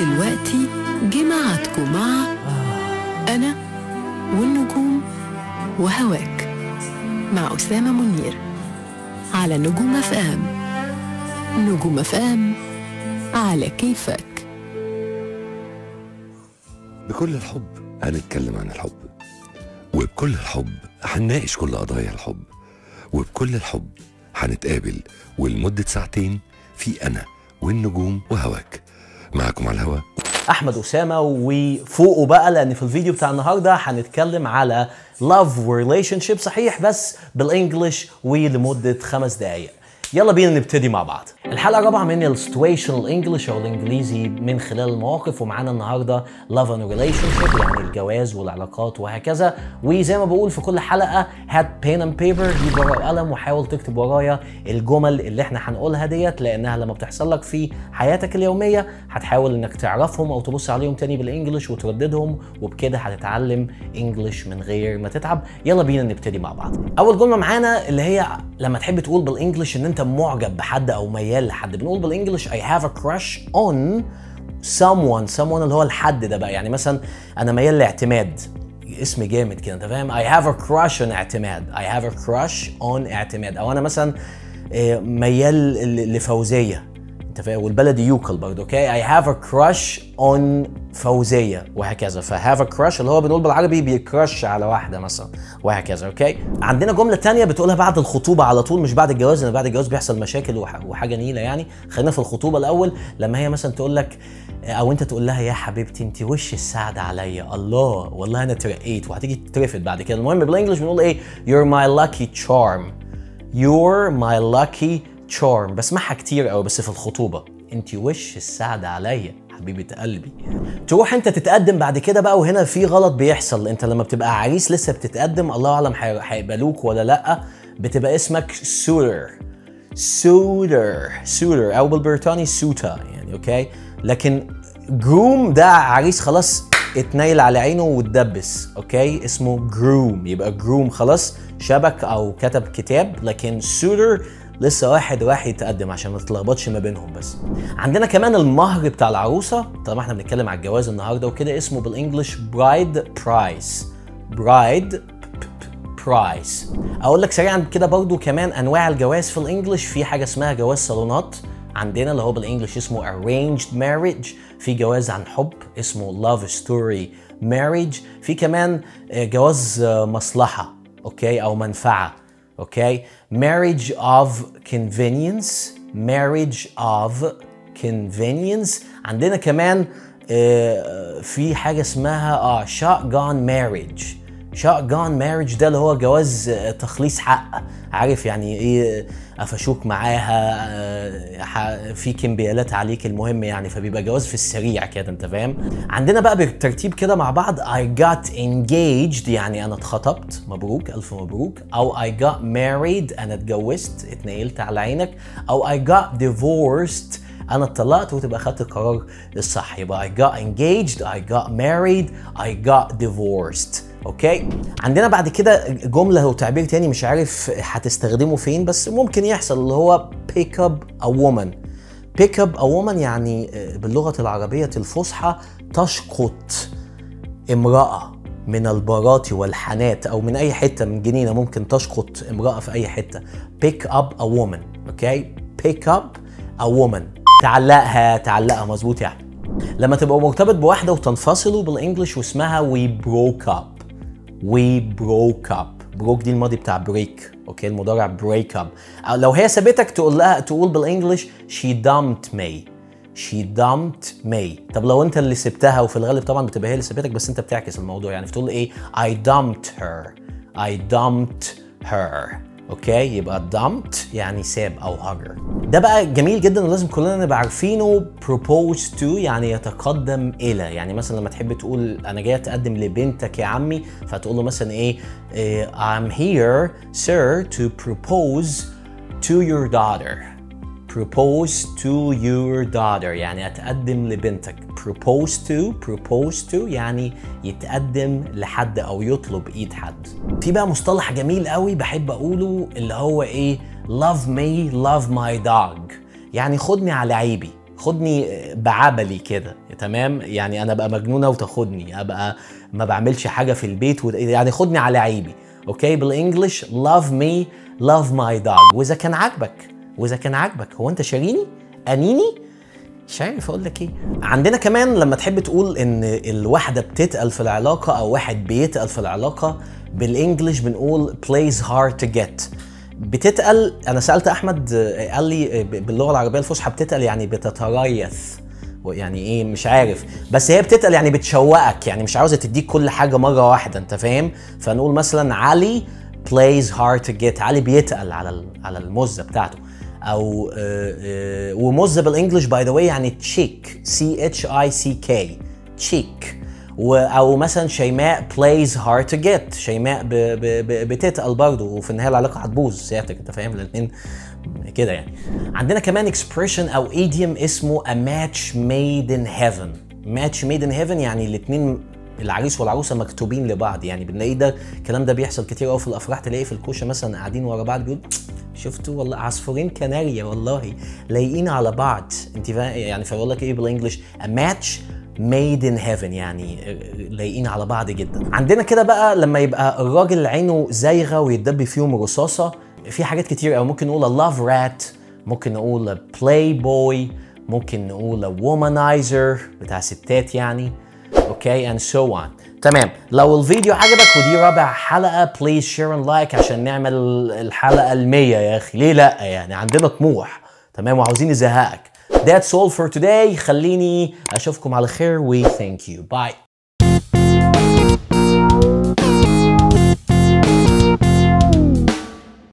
ودلوقتي جماعتكم مع أنا والنجوم وهواك مع أسامة منير على نجوم FM نجوم FM على كيفك. بكل الحب هنتكلم عن الحب وبكل الحب هنناقش كل قضايا الحب وبكل الحب هنتقابل ولمدة ساعتين في أنا والنجوم وهواك. معكم على الهوا أحمد أسامة وفوقوا بقى لأن في الفيديو بتاع النهارده هنتكلم على love و relationship صحيح بس بال English ولمدة خمس دقائق يلا بينا نبتدي مع بعض. الحلقة الرابعة من ال situational English أو الإنجليزي من خلال المواقف ومعانا النهارده love and relationship يعني الجواز والعلاقات وهكذا. وزي ما بقول في كل حلقة هات pen and paper جيب ورقة وقلم وحاول تكتب ورايا الجمل اللي إحنا هنقولها ديت لأنها لما بتحصل لك في حياتك اليومية هتحاول إنك تعرفهم أو تبص عليهم تاني بالانجلش وترددهم وبكده هتتعلم انجلش من غير ما تتعب. يلا بينا نبتدي مع بعض. أول جملة معانا اللي هي لما تحب تقول بالانجلش إن أنت معجب بحد أو ميال لحد. بنقول بالانجلش I have a crush on someone someone اللي هو الحد ده بقى. يعني مثلا أنا ميال لاعتماد. اسم جامد كده أنت فاهم؟ I have a crush on اعتماد. I have a crush on اعتماد. أو أنا مثلا آه، ميال لفوزية. أنت فاهم؟ والبلدي يوكل برضه okay I have a crush on فوزية وهكذا. ف have a crush اللي هو بنقول بالعربي بيكرش على واحدة مثلا وهكذا okay عندنا جملة تانية بتقولها بعد الخطوبة على طول مش بعد الجواز لأن بعد الجواز بيحصل مشاكل وح- وحاجة نيلة يعني. خلينا في الخطوبة الأول لما هي مثلا تقول لك أو أنت تقول لها يا حبيبتي أنت وش السعد عليا الله والله أنا ترقيت وهتيجي تترفد بعد كده. المهم بال English بنقول إيه؟ You're my lucky charm. You're my lucky charm. بسمعها كتير قوي بس في الخطوبة. أنت وش السعد عليا حبيبة قلبي. تروح انت تتقدم بعد كده بقى وهنا في غلط بيحصل. انت لما بتبقى عريس لسه بتتقدم الله أعلم هي- هيقبلوك ولا لأ. بتبقى اسمك suitor suitor suitor أو بالبريطاني suitor يعني okay لكن groom ده عريس خلاص اتنيل على عينه واتدبس okay اسمه groom يبقى groom خلاص شبك أو كتب كتاب لكن suitor لسه واحد راح يتقدم عشان ما تتلخبطش ما بينهم بس. عندنا كمان المهر بتاع العروسة طالما إحنا بنتكلم على الجواز النهارده وكده اسمه بال English bride price bride price أقول لك سريعا كده برضو كمان أنواع الجواز في ال English في حاجة اسمها جواز صالونات عندنا اللي هو بال English اسمه arranged marriage. في جواز عن حب اسمه love story marriage. في كمان آه، جواز آه، مصلحة okay أو منفعة. اوكي marriage of convenience marriage of convenience عندنا كمان آه، في حاجه اسمها اه shotgun marriage shotgun marriage ده اللي هو جواز آه، تخليص حق. عارف يعني إيه قفشوك معاها آه، في كمبيالات عليك المهم يعني فبيبقى جواز في السريع كده أنت فاهم؟ عندنا بقى بالترتيب كده مع بعض I got engaged يعني أنا اتخطبت. مبروك ألف مبروك. أو I got married أنا اتجوزت. اتنقلت على عينك. أو I got divorced أنا اتطلقت وتبقى خدت القرار الصح. يبقى I got engaged I got married I got divorced. أوكي؟ عندنا بعد كده جملة وتعبير تاني مش عارف هتستخدمه فين بس ممكن يحصل اللي هو pick up a woman. pick up a woman يعني آه، باللغة العربية الفصحى تشقط امرأة من البارات والحانات أو من أي حتة من جنينة ممكن تشقط امرأة في أي حتة. pick up a woman okay? pick up a woman. تعلقها تعلقها مظبوط يعني. لما تبقى مرتبط بواحدة وتنفصلوا بال English واسمها we broke up. We broke up. broke دي الماضي بتاع break okay المضارع break up. أو لو هي سابتك تقول لها تقول بالإنجلش she dumped me. She dumped me. طب لو أنت اللي سبتها وفي الغالب طبعا بتبقى هي اللي سابتك بس أنت بتعكس الموضوع يعني. فتقول إيه؟ I dumped her. I dumped her. أوكي يبقى dumped يعني ساب أو هجر ده بقى جميل جدا ولازم كلنا نبقى عارفينه propose to يعني يتقدم إلى. يعني مثلا لما تحب تقول أنا جاي أتقدم لبنتك يا عمي فتقول له مثلا إيه, إيه I'm here sir to propose to your daughter. Propose to your daughter يعني أتقدم لبنتك. Propose to propose to يعني يتقدم لحد أو يطلب إيد حد. في بقى مصطلح جميل قوي بحب أقوله اللي هو إيه؟ Love me love my dog. يعني خدني على عيبي خدني بعبلي كده تمام؟ يعني أنا أبقى مجنونة وتاخدني أبقى ما بعملش حاجة في البيت و... يعني خدني على عيبي. أوكي بالإنجلش love me love my dog. وإذا كان عاجبك وإذا كان عاجبك هو أنت شاريني؟ أنيني؟ مش عارف أقول لك إيه؟ عندنا كمان لما تحب تقول إن الواحدة بتتقل في العلاقة أو واحد بيتقل في العلاقة بالانجلش بنقول plays hard to get. بتتقل أنا سألت أحمد قال لي باللغة العربية الفصحى بتتقل يعني بتتريث يعني إيه مش عارف. بس هي بتتقل يعني بتشوقك يعني مش عاوزة تديك كل حاجة مرة واحدة أنت فاهم؟ فنقول مثلا علي plays hard to get علي بيتقل على على المزة بتاعته. أو ومزه بال English by the way يعني chick C H I C K chick. أو مثلا شيماء plays hard to get شيماء ب ب ب بتتقل برضه وفي النهاية العلاقة هتبوظ سيادتك أنت فاهم؟ الاثنين كده يعني. عندنا كمان expression أو idiom اسمه a match made in heaven. match made in heaven يعني الاثنين العريس والعروسه مكتوبين لبعض. يعني بنلاقي ده الكلام ده بيحصل كتير قوي في الأفراح تلاقي في الكوشة مثلا قاعدين ورا بعض بيقول شفتوا والله عصفورين كناريا والله لايقين على بعض. أنت يعني فبقول لك إيه بالإنجلش؟ Match made in heaven. يعني لايقين على بعض جدا. عندنا كده بقى لما يبقى الراجل عينه زايغة ويتدبي فيهم رصاصة في حاجات كتير قوي ممكن نقول love rat ممكن نقول a playboy ممكن نقول womanizer بتاع ستات يعني. okay and so on. تمام. لو الفيديو عجبك ودي رابع حلقة please share and like عشان نعمل الحلقة ال 100 يا أخي. ليه لأ؟ يعني عندنا طموح. تمام؟ وعاوزين نزهقك. That's all for today. خليني أشوفكم على خير. و thank you. Bye.